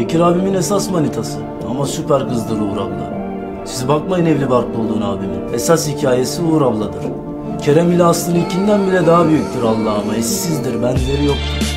Bekir abimin esas manitası. Ama süper kızdır Uğur abla. Siz bakmayın evli barklı olduğunu abimin. Esas hikayesi Uğur abladır. Kerem ile Aslı'nınkinden bile daha büyüktür Allah'ıma eşsizdir, benzeri yoktur.